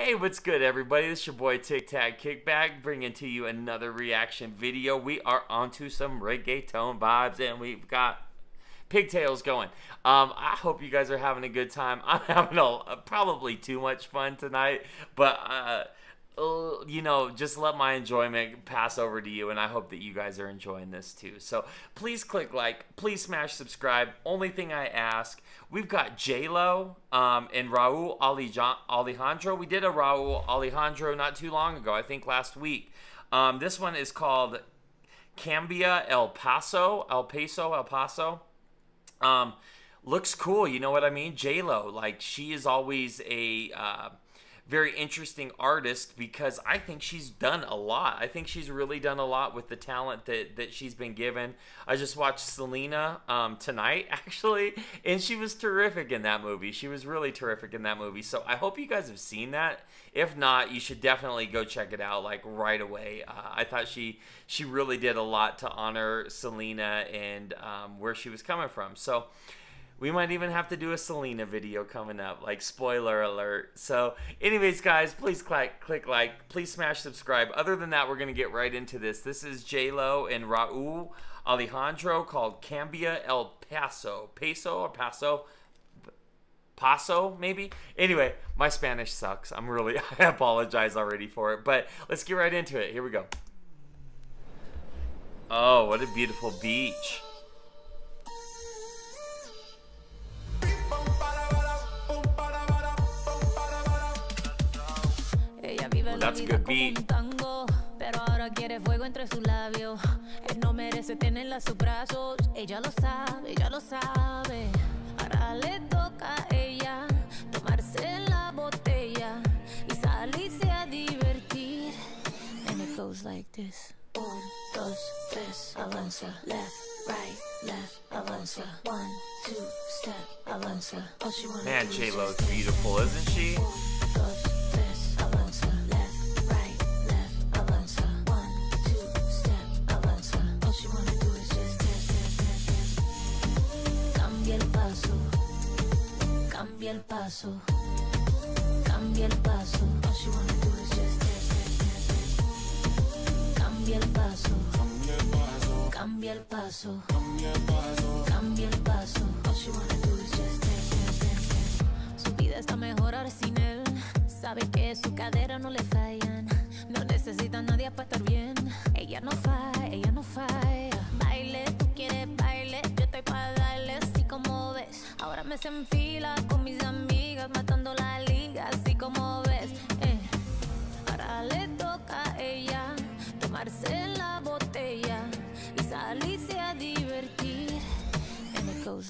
Hey, what's good, everybody? This is your boy Tic Tac Kickback, bringing to you another reaction video. We are onto some reggaeton vibes, and we've got pigtails going. Um, I hope you guys are having a good time. I'm having a, probably too much fun tonight, but uh, uh, you know, just let my enjoyment pass over to you, and I hope that you guys are enjoying this too. So please click like, please smash subscribe. Only thing I ask, we've got J Lo um, and Rauw Alejandro. We did a Rauw Alejandro not too long ago, I think last week. Um, this one is called Cambia El Paso, El Paso, El Paso. Um, looks cool, you know what I mean? J Lo, like she is always a. Uh, very interesting artist because I think she's done a lot. I think she's really done a lot with the talent that, that she's been given. I just watched Selena um, tonight, actually, and she was terrific in that movie. She was really terrific in that movie. So I hope you guys have seen that. If not, you should definitely go check it out like right away. Uh, I thought she she really did a lot to honor Selena and um, where she was coming from. So we might even have to do a Selena video coming up, like spoiler alert. So, anyways, guys, please click, click like, please smash subscribe. Other than that, we're gonna get right into this. This is J Lo and Rauw Alejandro called Cambia El Paso, Peso or Paso. Paso, maybe? Anyway, my Spanish sucks. I'm really, I apologize already for it. But let's get right into it. Here we go. Oh, what a beautiful beach. That's a good beat. Pero ahora quiere fuego entre sus labios. Él no merece tenerla a sus brazos. Ella lo sabe, ella lo sabe. Ahora le toca a ella tomarse la botella y salirse a divertir. And it goes like this. Un, dos, tres, avanza. Left, right, left, avanza. One, two, step, avanza. Man, J-Lo's beautiful, isn't she? Cambia el paso, cambia el paso. Cambia el paso, cambia el paso, cambia el paso, cambia el paso. Su vida está mejor ahora sin él. Sabe que su cadera no le fallan. No necesita nadie para estar bien. Ella no falla, ella no falla. Baile, tú quieres baile, yo estoy para darle así como ves. Ahora me se enfila con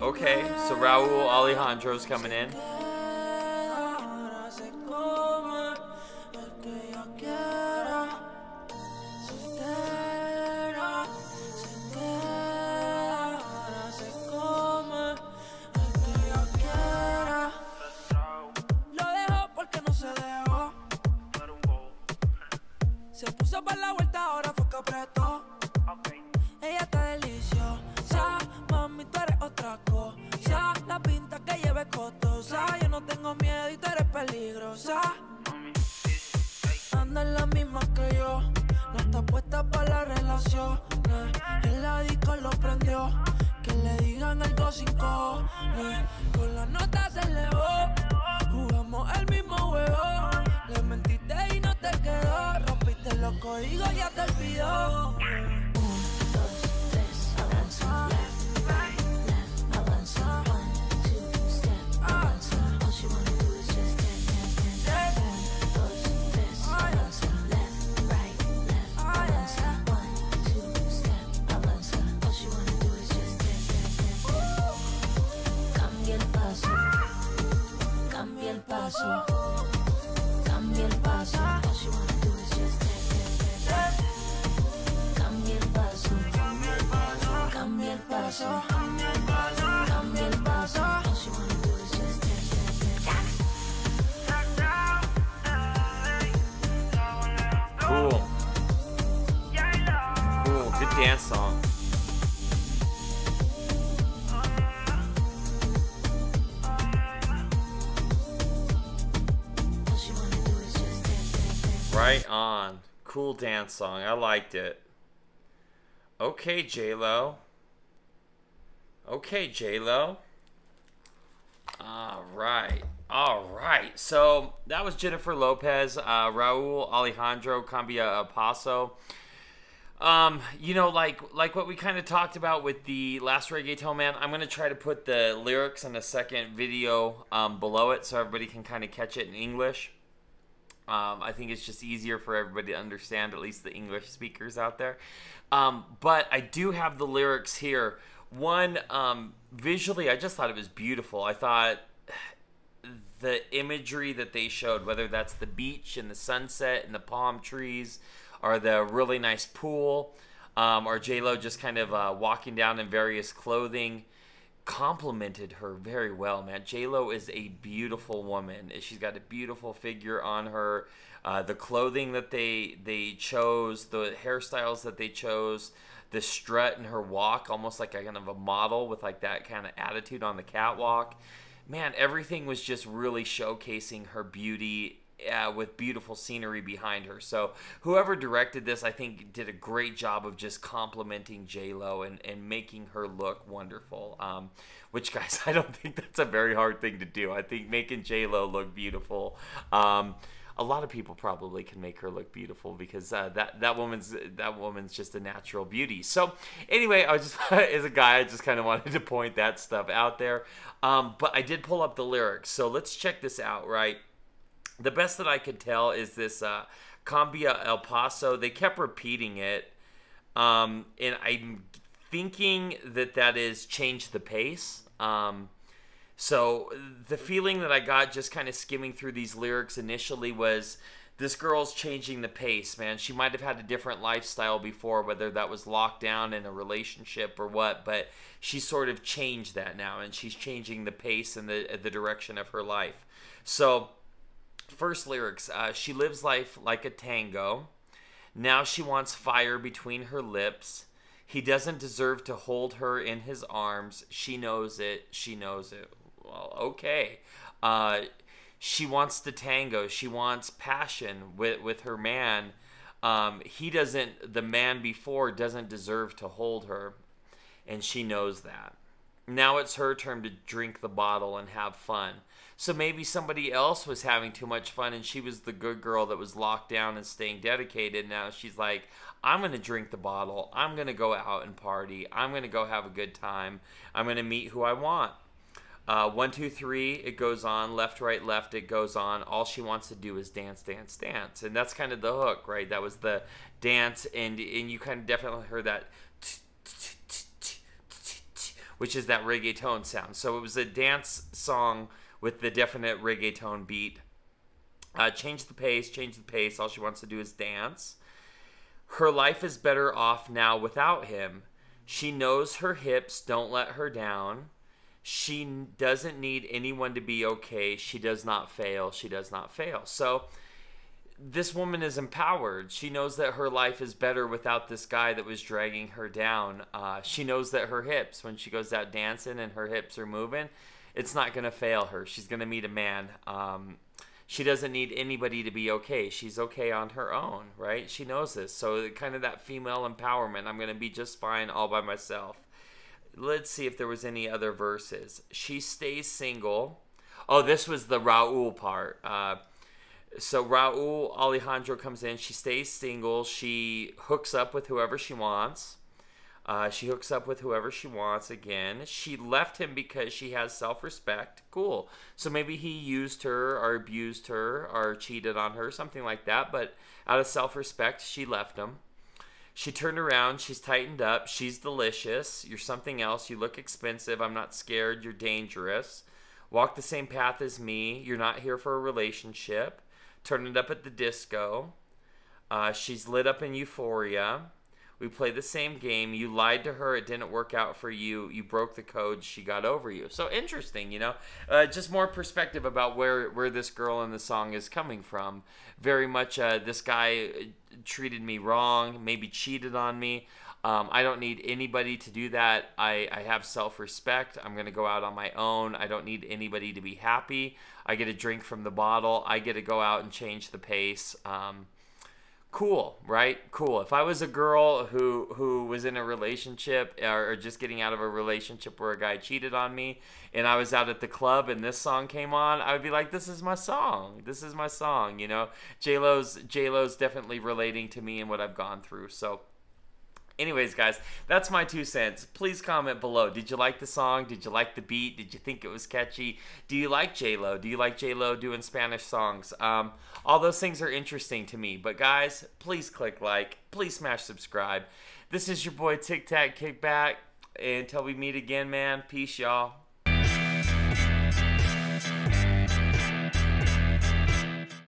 Okay, so Rauw Alejandro's coming in. Ella está deliciosa, mami, tú eres otra cosa. La pinta que lleves costosa, yo no tengo miedo y tú eres peligrosa. Anda en la misma que yo, no está puesta para la relación. El la disco lo prendió, que le digan algo sin cojones. Con la nota se elevó, jugamos el mismo juego. Le mentiste y no te quedó, rompiste los códigos y ya te olvidó. Dance, song. Right on. Cool dance song. I liked it. Okay, J Lo. Okay, J Lo. All right. All right. So that was Jennifer Lopez, uh, Rauw Alejandro Cambia Paso. Um, you know, like like what we kind of talked about with the last reggaeton man. I'm gonna try to put the lyrics in a second video um, below it so everybody can kind of catch it in English. Um, I think it's just easier for everybody to understand, at least the English speakers out there. Um, but I do have the lyrics here. One, um, visually, I just thought it was beautiful. I thought the imagery that they showed, whether that's the beach and the sunset and the palm trees, or the really nice pool, um, or J Lo just kind of uh, walking down in various clothing, complimented her very well, man. J Lo is a beautiful woman. She's got a beautiful figure on her. Uh, the clothing that they they chose, the hairstyles that they chose, the strut in her walk, almost like a kind of a model with like that kind of attitude on the catwalk. Man, everything was just really showcasing her beauty uh, with beautiful scenery behind her. So whoever directed this, I think, did a great job of just complimenting J Lo and, and making her look wonderful. Um, which, guys, I don't think that's a very hard thing to do. I think making J Lo look beautiful. Um, a lot of people probably can make her look beautiful because uh, that that woman's that woman's just a natural beauty. So anyway, I was just as a guy, I just kind of wanted to point that stuff out there. Um, but I did pull up the lyrics, so let's check this out. Right, the best that I could tell is this uh, Cambia El Paso. They kept repeating it, um, and I'm thinking that that is change the pace. Um, so the feeling that I got just kind of skimming through these lyrics initially was this girl's changing the pace, man. She might have had a different lifestyle before, whether that was locked down in a relationship or what, but she sort of changed that now, and she's changing the pace and the the direction of her life. So, first lyrics: uh, She lives life like a tango. Now she wants fire between her lips. He doesn't deserve to hold her in his arms. She knows it. She knows it. Well, okay. Uh, she wants the tango. She wants passion with with her man. Um, he doesn't. The man before doesn't deserve to hold her, and she knows that. Now it's her turn to drink the bottle and have fun. So maybe somebody else was having too much fun and she was the good girl that was locked down and staying dedicated. Now she's like, I'm going to drink the bottle. I'm going to go out and party. I'm going to go have a good time. I'm going to meet who I want. Uh, one, two, three, it goes on. Left, right, left, it goes on. All she wants to do is dance, dance, dance. And that's kind of the hook, right? That was the dance, and, and you kind of definitely heard that which is that reggaeton sound. So it was a dance song with the definite reggaeton beat. Uh, change the pace, change the pace. All she wants to do is dance. Her life is better off now without him. She knows her hips don't let her down. She doesn't need anyone to be okay. She does not fail. She does not fail. So this woman is empowered. She knows that her life is better without this guy that was dragging her down. Uh, she knows that her hips, when she goes out dancing and her hips are moving, it's not going to fail her. She's going to meet a man. Um, she doesn't need anybody to be okay. She's okay on her own, right? She knows this. So, kind of that female empowerment. I'm going to be just fine all by myself. Let's see if there was any other verses. She stays single. Oh, this was the Rauw part. Uh, so Rauw Alejandro comes in. She stays single. She hooks up with whoever she wants. Uh, she hooks up with whoever she wants again. She left him because she has self respect. Cool. So maybe he used her or abused her or cheated on her, something like that. But out of self respect, she left him. She turned around. She's tightened up. She's delicious. You're something else. You look expensive. I'm not scared. You're dangerous. Walk the same path as me. You're not here for a relationship. Turn it up at the disco. Uh, she's lit up in euphoria. We play the same game. You lied to her. It didn't work out for you. You broke the code. She got over you. So interesting, you know. Uh, just more perspective about where where this girl in the song is coming from. Very much, uh, this guy treated me wrong. Maybe cheated on me. Um, I don't need anybody to do that. I, I have self respect. I'm going to go out on my own. I don't need anybody to be happy. I get a drink from the bottle. I get to go out and change the pace. Um, cool, right? Cool. If I was a girl who who was in a relationship or, or, just getting out of a relationship where a guy cheated on me, and I was out at the club and this song came on, I would be like, "This is my song. This is my song." You know, J Lo's J Lo's definitely relating to me and what I've gone through. So anyways, guys, that's my two cents. Please comment below. Did you like the song? Did you like the beat? Did you think it was catchy? Do you like J Lo? Do you like J Lo doing Spanish songs? Um, all those things are interesting to me. But guys, please click like. Please smash subscribe. This is your boy Tic Tac Kickback. Until we meet again, man. Peace, y'all.